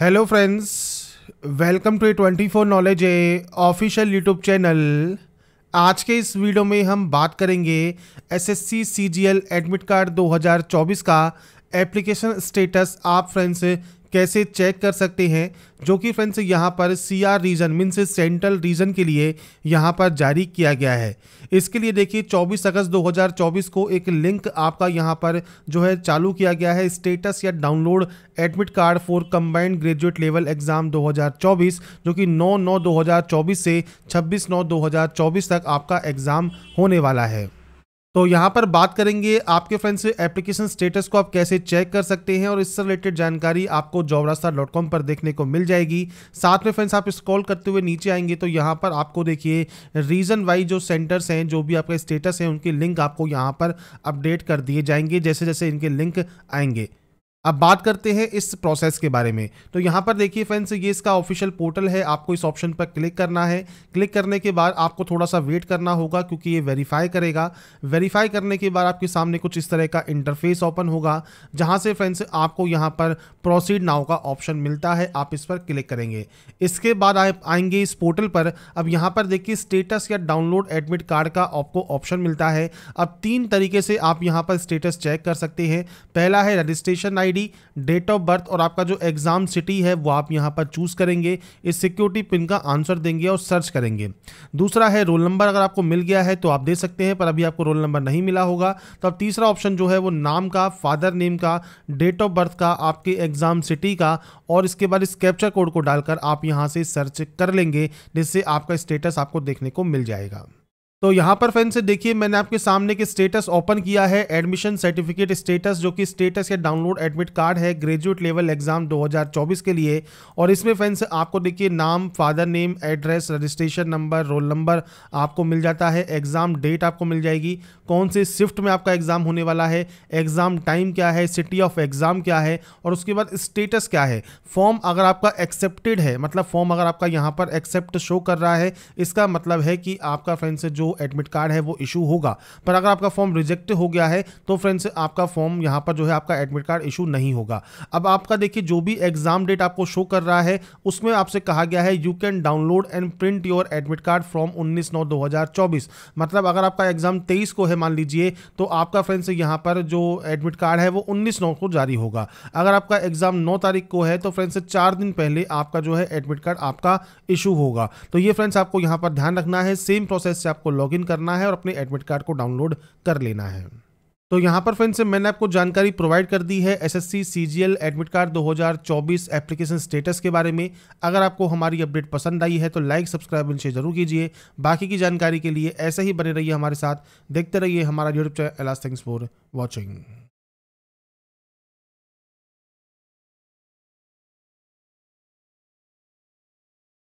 Hello friends welcome to twenty four knowledge a official YouTube channel आज के इस video में हम बात करेंगे एसएससी सीजीएल एडमिट कार्ड 2024 का एप्लीकेशन स्टेटस आप फ्रेंड्स कैसे चेक कर सकते हैं, जो कि फ्रेंड्स यहाँ पर C R region means central region के लिए यहाँ पर जारी किया गया है। इसके लिए देखिए 24 अगस्त 2024 को एक लिंक आपका यहाँ पर जो है चालू किया गया है। स्टेटस या download admit card for combined graduate level exam 2024 जो कि 9 नौ 2024 से 26 नौ 2024 तक आपका एग्ज़ाम होने वाला है। तो यहाँ पर बात करेंगे आपके फ्रेंड्स एप्लीकेशन स्टेटस को आप कैसे चेक कर सकते हैं और इससे रिलेटेड जानकारी आपको जॉबरास्ता डॉट कॉम पर देखने को मिल जाएगी। साथ में फ्रेंड्स आप स्क्रॉल करते हुए नीचे आएँगे तो यहाँ पर आपको देखिए रीजन वाइज जो सेंटर्स हैं, जो भी आपके स्टेटस हैं, उनके लिंक आपको यहाँ पर अपडेट कर दिए जाएँगे जैसे जैसे इनके लिंक आएँगे। अब बात करते हैं इस प्रोसेस के बारे में। तो यहाँ पर देखिए फ्रेंड्स ये इसका ऑफिशियल पोर्टल है। आपको इस ऑप्शन पर क्लिक करना है। क्लिक करने के बाद आपको थोड़ा सा वेट करना होगा क्योंकि ये वेरीफाई करेगा। वेरीफाई करने के बाद आपके सामने कुछ इस तरह का इंटरफेस ओपन होगा, जहाँ से फ्रेंड्स आपको यहाँ पर प्रोसीड नाव का ऑप्शन मिलता है। आप इस पर क्लिक करेंगे। इसके बाद आप आएँगे इस पोर्टल पर। अब यहाँ पर देखिए स्टेटस या डाउनलोड एडमिट कार्ड का आपको ऑप्शन मिलता है। अब तीन तरीके से आप यहाँ पर स्टेटस चेक कर सकते हैं। पहला है registration I ID date of birth और आपका जो एग्ज़ाम सिटी है, वो आप यहाँ पर चूज़ करेंगे। इस सिक्योरिटी पिन का आंसर देंगे और सर्च करेंगे। दूसरा है रोल नंबर अगर आपको मिल गया है तो आप दे सकते हैं, पर अभी आपको रोल नंबर नहीं मिला होगा। तो अब तीसरा ऑप्शन जो है वो नाम का फादर नेम का डेट ऑफ़ बर्थ का, आपके एग्ज़ाम सिटी का, और इसके बाद इस कैप्चर कोड को डालकर आप यहाँ से सर्च कर लेंगे, जिससे आपका स्टेटस आपको देखने को मिल जाएगा। तो यहाँ पर फ्रेंड से देखिए, मैंने आपके सामने के स्टेटस ओपन किया है एडमिशन सर्टिफिकेट स्टेटस जो कि स्टेटस या डाउनलोड एडमिट कार्ड है ग्रेजुएट लेवल एग्ज़ाम 2024 के लिए। और इसमें फ्रेंड्स आपको देखिए, नाम father name address registration number roll number आपको मिल जाता है एग्ज़ाम डेट आपको मिल जाएगी। कौन से शिफ्ट में आपका एग्ज़ाम होने वाला है एग्ज़ाम टाइम क्या है सिटी ऑफ़ एग्ज़ाम क्या है, और उसके बाद स्टेटस क्या है। फॉर्म अगर आपका एक्सेप्टेड है मतलब फॉर्म अगर आपका यहाँ पर एक्सेप्ट शो कर रहा है, इसका मतलब है कि आपका फ्रेंड्स जो एडमिट कार्ड है, वो इशू होगा। पर अगर आपका फॉर्म रिजेक्ट हो गया है तो फ्रेंड्स आपका फॉर्म यहाँ पर जो है आपका एडमिट कार्ड इशू नहीं होगा। अब आपका देखिए, जो भी एग्ज़ाम डेट आपको शो कर रहा है, उसमें आपसे कहा गया है you can download and print your admit card from उन्नीस नौ दो मतलब अगर आपका एग्ज़ाम तेईस को है, मान लीजिए तो आपका फ्रेंड्स यहाँ पर जो एडमिट कार्ड है, वो उन्नीस नौ को जारी होगा। अगर आपका एग्ज़ाम नौ तारीख को है तो फ्रेंड्स चार दिन पहले आपका जो है एडमिट कार्ड आपका इशू होगा। तो ये फ्रेंड्स आपको यहाँ पर ध्यान रखना है। सेम प्रोसेस से आपको लॉगिन करना है और अपने एडमिट कार्ड को डाउनलोड कर लेना है। तो यहाँ पर फ्रेंड्स, मैंने आपको जानकारी प्रोवाइड कर दी है SSC CGL admit card 2024 application status के बारे में। अगर आपको हमारी अपडेट पसंद आई है तो लाइक, सब्सक्राइब इनसे ज़रूर कीजिए। बाकी की जानकारी के लिए ऐसे ही बने रहिए हमारे साथ। देखते रहिए हमारा YouTube channel thanks for watching